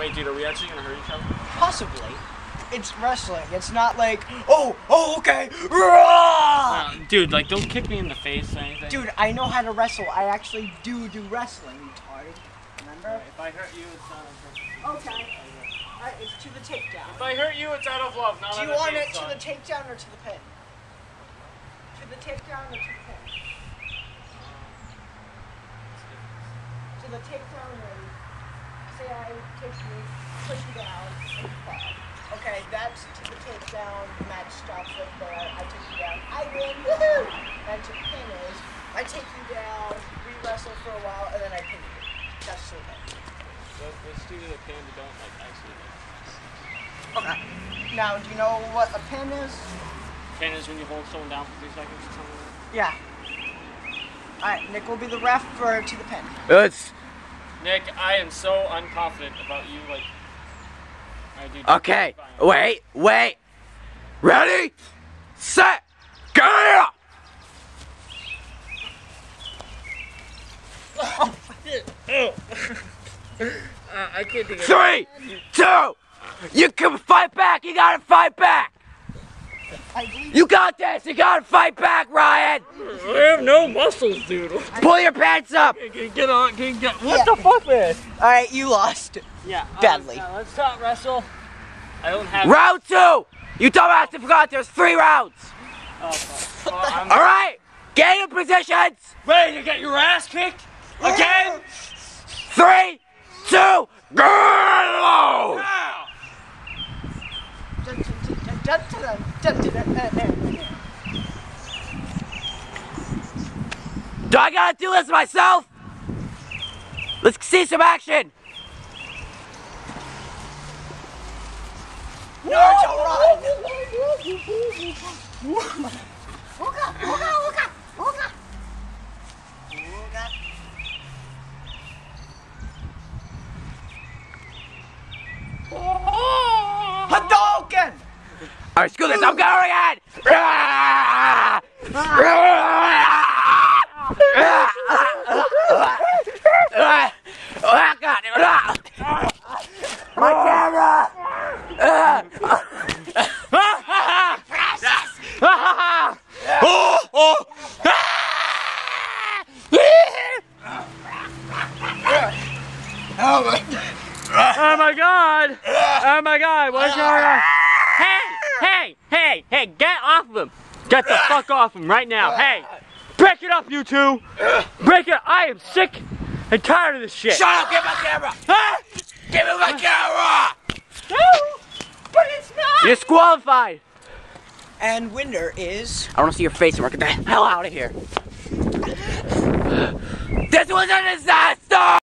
Wait, dude, are we actually gonna hurt each other? Possibly. It's wrestling. It's not like, oh, oh, okay. Rah! Uh, dude, like, don't kick me in the face or anything. Dude, I know how to wrestle. I actually do do wrestling, retarded. Remember? if I hurt you, it's not Okay. Alright, it's to the takedown. If I hurt you, it's out of love, not Do you out of want it to the takedown or to the pin? To the takedown or to the pin? To the takedown, ready? Say I take you, push you down, and you fall. Okay, that's to the takedown. Match stops right there. I take you down. I win. Woohoo! And to the pin is I take you down, we wrestle for a while, and then I pin you. That's to the pin. Let's, let's do the pin, but don't, like, actually. Okay. Now, do you know what a pin is? Pin is when you hold someone down for three seconds or something Yeah. Alright, Nick will be the ref for to the pin. It's that. Nick, I am so unconfident about you, like. Alright, dude. okay. Wait, wait. Ready, set, go! Uh, I can't think Three, two. You can fight back. You gotta fight back. I believe You got this. You gotta fight back, Ryan. I have no muscles, dude. Pull your pants up. Get, get on, get, get. What Yeah. the fuck, man? Alright, you lost. Yeah. Badly. Uh, let's not wrestle. I don't have. Round two. You dumbass I forgot there's three rounds. Oh, fuck. Well, All right. Get in positions. ready to get your ass kicked again. Three, two, go! Now. Do I gotta do this myself? Let's see some action. Naruto run! All right, screw this. I'm going in. Oh, God. My camera. Oh my god! Oh my god! What's going on? Hey! Hey! Hey! Hey! Get off of him! Get the fuck off him right now! Hey! Break it up, you two! Break it! I am sick and tired of this shit! Shut up. Give my camera. Give me my camera. But it's not! You're disqualified. And winner is. I want to see your face and work the hell out of here. This was a disaster!